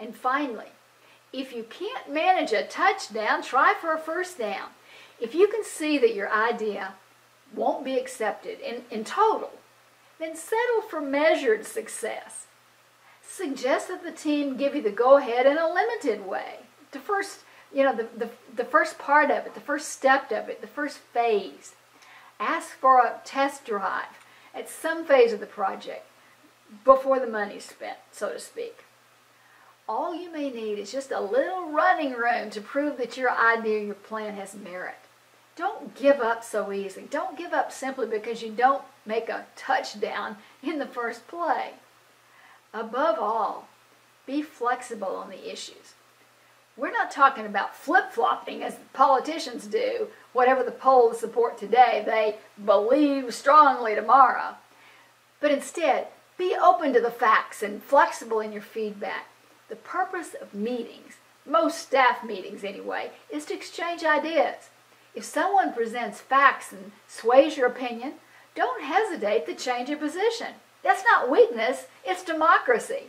And finally, if you can't manage a touchdown, try for a first down. If you can see that your idea won't be accepted in, in total, then settle for measured success. Suggest that the team give you the go ahead in a limited way. The first, you know, the, the, the first part of it, the first step of it, the first phase. Ask for a test drive at some phase of the project before the money's spent, so to speak. All you may need is just a little running room to prove that your idea, your plan has merit. Don't give up so easily. Don't give up simply because you don't make a touchdown in the first play. Above all, be flexible on the issues. We're not talking about flip flopping as politicians do. Whatever the polls support today, they believe strongly tomorrow. But instead, be open to the facts and flexible in your feedback. The purpose of meetings, most staff meetings anyway, is to exchange ideas. If someone presents facts and sways your opinion, don't hesitate to change your position. That's not weakness, it's democracy.